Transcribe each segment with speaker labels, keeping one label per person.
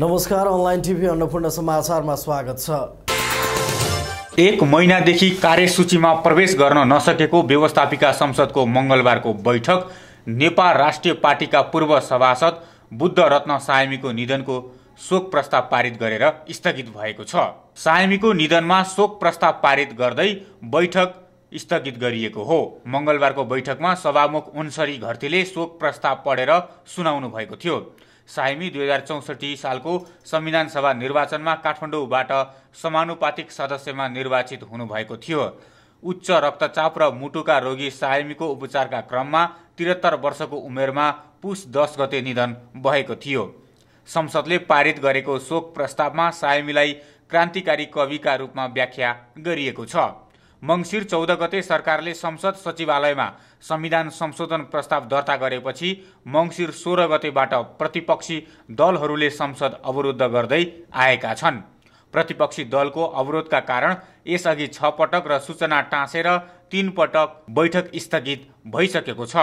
Speaker 1: नमस्कार online TV Annapurna समाचारमा स्वागत छ।
Speaker 2: एक महिनादेखि कार्यसूचीमा प्रवेश गर्न नसकेको व्यवस्थापिका संसदको मङ्गलबारको बैठक नेपाल राष्ट्रिय पार्टीका पूर्व सभासद बुद्ध रत्न सायमीको निधनको शोक प्रस्ताव पारित गरेर स्थगित भएको छ। सायमीको निधनमा शोक प्रस्ताव पारित गर्दै बैठक स्थगित गरिएको हो। मङ्गलबारको बैठकमा सभामुख उन्सरी घरतीले शोक प्रस्ताव पढेर सुनाउनु भएको थियो। साइमी दुई हजार चौसठी सालको संविधान सभा निर्वाचनमा काठमाडौँबाट समानुपातिक सदस्यमा निर्वाचित हुनुभएको थियो। उच्च रक्तचाप र मुटुका रोगी सायमीको उपचारका क्रममा त्रिहत्तर वर्षको उमेरमा पुस दस गते निधन भएको थियो। संसदले पारित गरेको शोक प्रस्तावमा सायमीलाई क्रान्तिकारी कविका रूपमा व्याख्या गरिएको छ। मङ्सिर चौध गते सरकारले संसद सचिवालयमा संविधान संशोधन प्रस्ताव दर्ता गरेपछि मङ्सिर सोह्र गतेबाट प्रतिपक्षी दलहरूले संसद अवरुद्ध गर्दै आएका छन्। प्रतिपक्षी दलको अवरोधका कारण यसअघि छ पटक र सूचना टाँसेर तीन पटक बैठक स्थगित भइसकेको छ।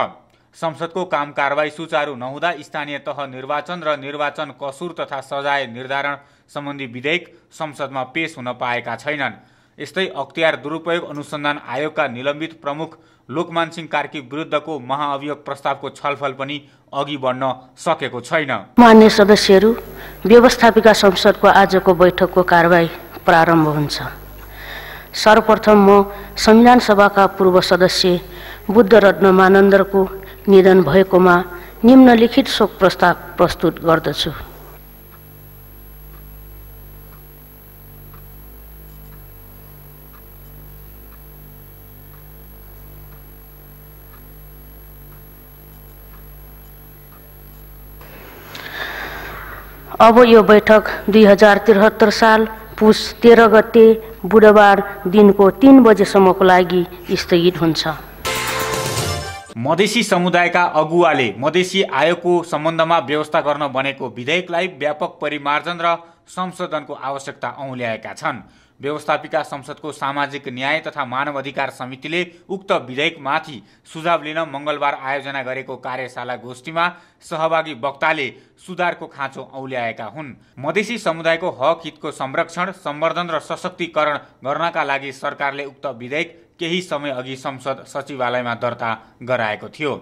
Speaker 2: संसदको काम कारवाही सुचारू नहुँदा स्थानीय तह निर्वाचन र निर्वाचन कसुर तथा सजाय निर्धारण सम्बन्धी विधेयक संसदमा पेश हुन पाएका छैनन्। यस्तै अख्तियार दुरुपयोग अनुसन्धान आयोगका निलम्बित प्रमुख लोकमान सिंह कार्की विरुद्धको महाअभियोग प्रस्तावको छलफल पनि अघि बढ्न सकेको छैन।
Speaker 3: मान्य सदस्यहरू व्यवस्थापिका संसदको आजको बैठकको कारवाही प्रारम्भ हुन्छ। सर्वप्रथम म संविधान सभाका पूर्व सदस्य बुद्ध रत्न मानन्दरको निधन भएकोमा निम्नलिखित शोक प्रस्ताव प्रस्तुत गर्दछु। अब यो बैठक दुई हजार त्रिहत्तर साल पुस तेह्र गते बुधबार दिनको तिन बजेसम्मको लागि स्थगित हुन्छ।
Speaker 2: मधेसी समुदायका अगुवाले मधेसी आयोगको सम्बन्धमा व्यवस्था गर्न बनेको विधेयकलाई व्यापक परिमार्जन र संशोधनको आवश्यकता औल्याएका छन्। व्यवस्थापिका संसदको सामाजिक न्याय तथा मानव अधिकार समितिले उक्त विधेयकमाथि सुझाव लिन मङ्गलबार आयोजना गरेको कार्यशाला गोष्ठीमा सहभागी वक्ताले सुधारको खाँचो औल्याएका हुन्। मधेसी समुदायको हक हितको संरक्षण सम्वर्धन र सशक्तिकरण गर्नका लागि सरकारले उक्त विधेयक केही समय अघि संसद सचिवालयमा दर्ता गराएको थियो।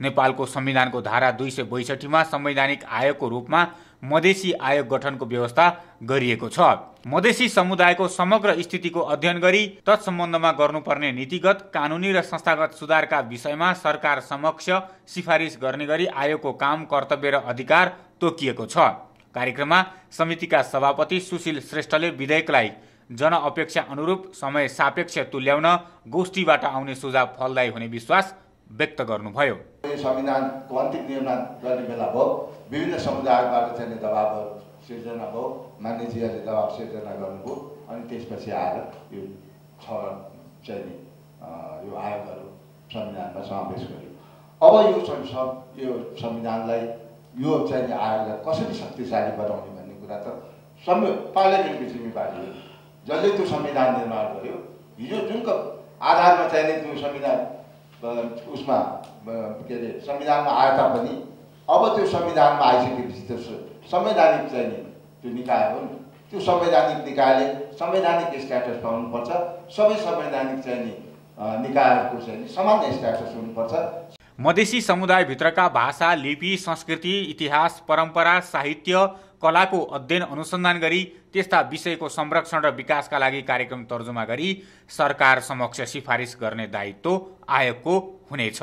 Speaker 2: नेपालको संविधानको धारा दुई सय बैसठीमा संवैधानिक आयोगको रूपमा मधेसी आयोग गठनको व्यवस्था गरिएको छ। मधेसी समुदायको समग्र स्थितिको अध्ययन गरी तत्सम्बन्धमा गर्नुपर्ने नीतिगत कानुनी र संस्थागत सुधारका विषयमा सरकार समक्ष सिफारिस गर्ने गरी आयोगको काम कर्तव्य र अधिकार तोकिएको छ। कार्यक्रममा समितिका सभापति सुशील श्रेष्ठले विधेयकलाई जनअपेक्षा अनुरूप समय सापेक्ष तुल्याउन गोष्ठीबाट आउने सुझाव फलदायी हुने विश्वास व्यक्त गर्नुभयो।
Speaker 4: संविधानको अन्तिम निर्माण गर्ने बेला भयो विभिन्न समुदायबाट चाहिँ दबावहरू सिर्जना भयो मान्यजीहरूले दबाव सिर्जना गर्नुभयो अनि त्यसपछि आएर यो छ चाहिँ यो आयोगहरू संविधानमा समावेश गर्यो अब यो यो संविधानलाई यो चाहिँ आयोगलाई कसरी शक्तिशाली बनाउने भन्ने कुरा त संवि पार्लियामेन्टको जिम्मेवारी हो जसले त्यो संविधान निर्माण गर्यो हिजो जुनको आधारमा चाहिने त्यो संविधान उसमा के अरे संविधानमा आए तापनि अब त्यो संविधानमा आइसकेपछि त्यो संवैधानिक चाहिँ नि त्यो निकाय हो नि। त्यो संवैधानिक निकायले संवैधानिक स्ट्याटस पाउनुपर्छ। सबै संवैधानिक चाहिँ नि निकायहरूको चाहिँ सामान्य स्ट्याटस हुनुपर्छ।
Speaker 2: मधेसी समुदायभित्रका भाषा लिपि संस्कृति इतिहास परम्परा साहित्य कलाको अध्ययन अनुसन्धान गरी त्यस्ता विषयको संरक्षण र विकासका लागि कार्यक्रम तर्जुमा गरी सरकार समक्ष सिफारिस गर्ने दायित्व आयोगको हुनेछ।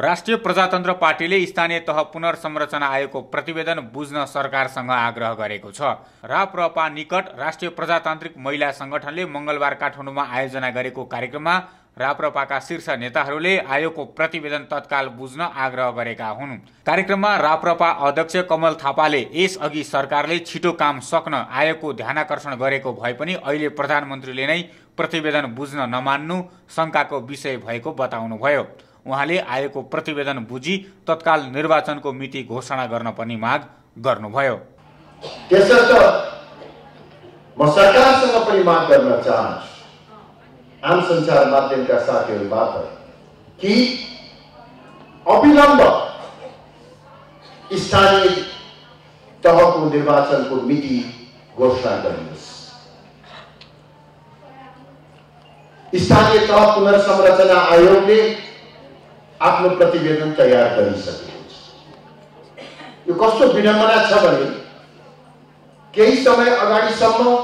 Speaker 2: राष्ट्रिय प्रजातन्त्र पार्टीले स्थानीय तह पुनर्संरचना आयोगको प्रतिवेदन बुझ्न सरकारसँग आग्रह गरेको छ। राप्रपा निकट राष्ट्रिय प्रजातान्त्रिक महिला संगठनले मङ्गलबार काठमाडौँमा आयोजना गरेको कार्यक्रममा राप्रपाका शीर्ष नेताहरूले आयोगको प्रतिवेदन तत्काल बुझ्न आग्रह गरेका हुन्। कार्यक्रममा राप्रपा अध्यक्ष कमल थापाले यसअघि सरकारले छिटो काम सक्न आयोगको ध्यानकर्षण गरेको भए पनि अहिले प्रधानमन्त्रीले नै प्रतिवेदन बुझ्न नमान्नु शङ्काको विषय भएको बताउनुभयो। उहाँले आयोगको प्रतिवेदन बुझी तत्काल निर्वाचनको मिति घोषणा गर्न पनि माग गर्नुभयो।
Speaker 5: त्यसर्थ म सरकारसँग पनि माग गर्न चाहन्छु। आम सञ्चार माध्यमका साथीहरूबाट कि अविलम्ब स्थानीय तहको निर्वाचनको मिति घोषणा गरियोस्। स्थानीय तह पुनर्संरचना आयोगले आफ्नो प्रतिवेदन तयार गरिसकेको छ यो कस्तो विडम्बना छ भने केही समय अगाडिसम्म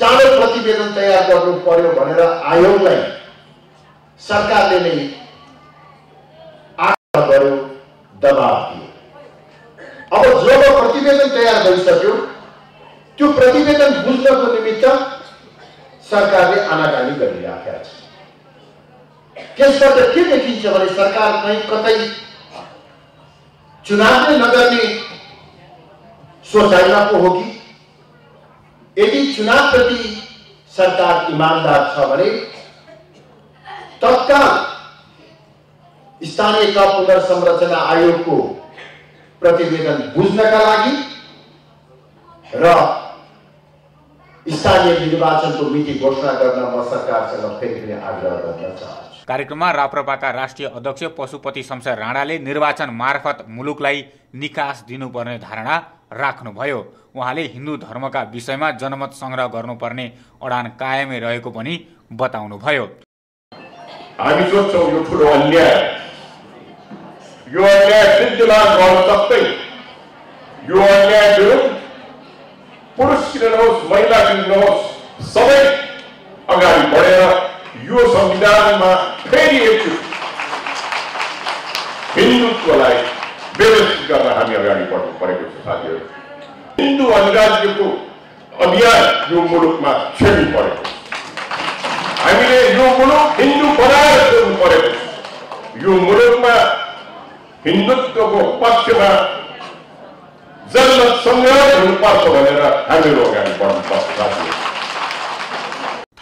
Speaker 5: चाँडो प्रतिवेदन तयार गर्नु पर्यो भनेर आयोगलाई सरकारले नै आग्रह गर्यो दबाब दियो। अब जब प्रतिवेदन तयार भइसक्यो त्यो प्रतिवेदन बुझ्नको निमित्त सरकारले आनाकानी गरिराखेका छ त्यसबाट के देखिन्छ भने सरकार कहीँ कतै चुनाव नै नगर्ने सोचाइमा पो हो कि यदि चुनावप्रति सरकार इमान्दार छ भने तत्काल स्थानीय तह पुनर्संरचना आयोगको प्रतिवेदन बुझ्नका लागि र स्थानीय निर्वाचनको मिति घोषणा गर्न म सरकारसँग फेरि पनि आग्रह गर्न चाहन्छु
Speaker 2: कार्यक्रममा राप्रपाका राष्ट्रिय अध्यक्ष पशुपति शमशेर राणाले निर्वाचन मार्फत मुलुकलाई निकास दिनुपर्ने धारणा राख्नुभयो। उहाँले हिन्दू धर्मका विषयमा जनमत सङ्ग्रह गर्नुपर्ने अडान कायमै रहेको पनि बताउनुभयो।
Speaker 6: पुरुष किन नहोस् महिला किन नहोस् सबै अगाडि बढेर यो संविधानमा फेरि हिन्दुत्वलाई व्यवस्थित गर्न हामी अगाडि बढ्नु परेको छ साथीहरू हिन्दू अधिराज्यको अभियान यो मुलुकमा छेड्नु परेको हामीले यो मुलुक हिन्दू बनाएर छोड्नु परेको यो मुलुकमा हिन्दुत्वको पक्षमा जनमत सङ्ग्रह हुनुपर्छ भनेर हामीहरू अगाडि बढ्नुपर्छ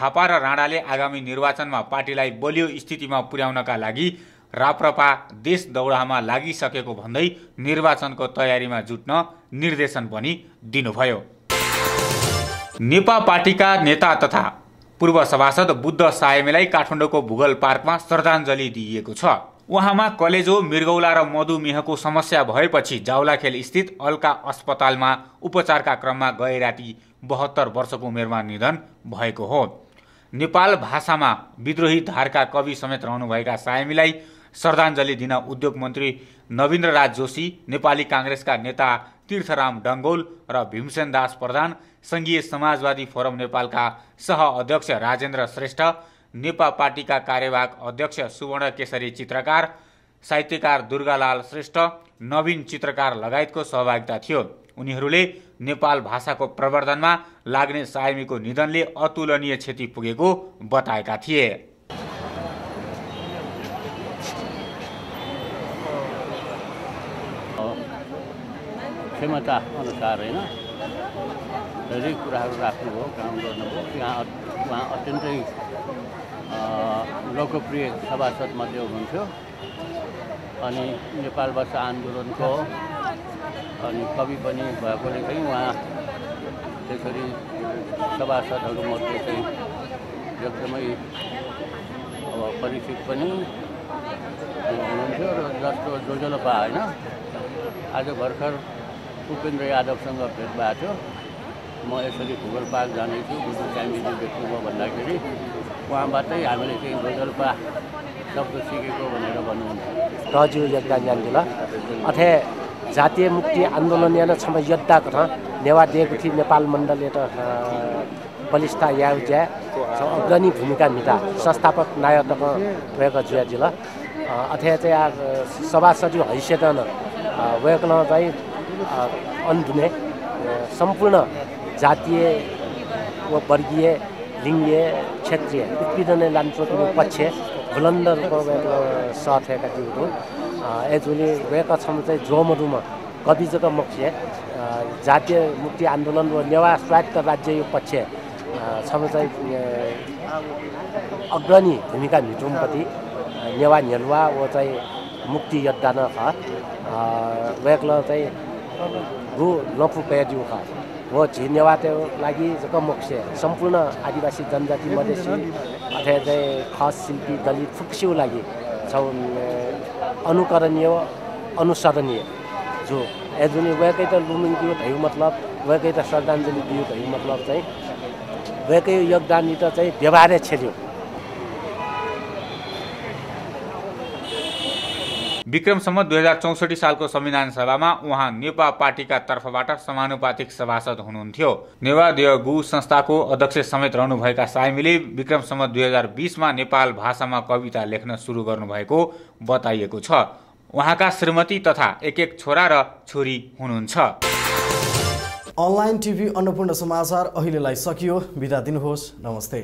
Speaker 2: थापा र राणाले आगामी निर्वाचनमा पार्टीलाई बलियो स्थितिमा पुर्याउनका लागि राप्रपा देश दौडामा लागिसकेको भन्दै निर्वाचनको तयारीमा जुट्न निर्देशन पनि दिनुभयो। नेपा पार्टीका नेता तथा पूर्व सभासद बुद्ध सायमेलाई काठमाडौँको भूगोल पार्कमा श्रद्धाञ्जली दिइएको छ। उहाँमा कलेजो मृगौला र मधुमेहको समस्या भएपछि जाउलाखेल स्थित अल्का अस्पतालमा उपचारका क्रममा गए राति बहत्तर वर्षको उमेरमा निधन भएको हो। नेपाल भाषामा विद्रोही धारका कवि समेत रहनुभएका सायमीलाई श्रद्धाञ्जली दिन उद्योग मन्त्री नवीन्द्र राज जोशी नेपाली काङ्ग्रेसका नेता तीर्थराम डङ्गोल र भीमसेन दास प्रधान सङ्घीय समाजवादी फोरम नेपालका सह अध्यक्ष राजेन्द्र श्रेष्ठ नेपा पार्टीका कार्यवाहक अध्यक्ष सुवर्ण केसरी चित्रकार साहित्यकार दुर्गालाल श्रेष्ठ नवीन चित्रकार लगायतको सहभागिता थियो। उनीहरूले नेपाल भाषाको प्रवर्धनमा लाग्ने सायमीको निधनले अतुलनीय क्षति पुगेको बताएका थिए।
Speaker 7: क्षमता अनुसार होइन धेरै कुराहरू राख्नुभयो काम गर्नुभयो। यहाँ उहाँ अत्यन्तै लोकप्रिय सभासदमध्ये हुनुहुन्थ्यो। अनि नेपाल भाषा आन्दोलनको अनि कवि पनि भएकोले चाहिँ उहाँ त्यसरी सभासदहरूमध्ये चाहिँ एकदमै अब परिचित पनि हुनुहुन्थ्यो र जस्तो जोजोलोपा होइन आज भर्खर उपेन्द्र यादवसँग भेट भएको थियो। म यसरी भूगोल पार्क जाँदैछु बुद्धु चाइमिजी भेट्नुभयो भन्दाखेरि उहाँबाटै हामीले चाहिँ जोजोल्पा शब्द सिकेको भनेर भन्नुहुन्थ्यो
Speaker 8: रज्यू योगदान जान्दिला अथे जातीय मुक्ति आन्दोलन यान छम योद्धा कथा नेवा दिएको थियो नेपाल मण्डल एउटा बलिष्ठ याउज्या अग्रणी भूमिका निता संस्थापक नायक भएको जुया जिल्ला अथे चाहिँ सभासद हैसियत वेकन चाहिँ अन्धुने सम्पूर्ण जातीय व वर्गीय लिङ्गीय क्षेत्रीय उत्पीडन लान्छोको पक्ष बुलन्द रूपमा सथेका जिउहरू एजुले वेका छन् चाहिँ जोमरुमा कविजका मुख्य। जातीय मुक्ति आन्दोलन व नेवा स्वायत्त राज्य यो पक्ष। छन् चाहिँ अग्रणी भूमिका मिटुमपट्टि नेवा नेलुवा व चाहिँ मुक्ति योद्धा ख। वेक्ल चाहिँ रु लफु पेदिउ ख। हो झि नेवा त्यो लागि मुख्य सम्पूर्ण आदिवासी जनजाति मधेसी अथवा चाहिँ खस शिल्पी दलित फुक्स्यौ लागि छौ अनुकरणीय अनुसरणीय। जो एजुनी वेकै त लुमिङ दियो त मतलब वेकै त श्रद्धाञ्जली दियो त मतलब चाहिँ वेकै योगदान त चाहिँ व्यवहारै छेल्यो
Speaker 2: विक्रमसम्म दुई हजार चौसठी सालको संविधान सभामा उहाँ नेपा पार्टीका तर्फबाट समानुपातिक सभासद हुनुहुन्थ्यो। नेवा देवगु संस्थाको अध्यक्ष समेत रहनुभएका साइमीले विक्रमसम्म दुई हजार बिसमा नेपाल भाषामा कविता लेख्न सुरु गर्नुभएको बताइएको छ। उहाँका श्रीमती तथा एक एक छोरा र छोरी हुनुहुन्छ।
Speaker 1: अनलाइन टिभी अन्नपूर्ण समाचार अहिलेलाई सकियो। बिदा दिनुहोस्। नमस्ते।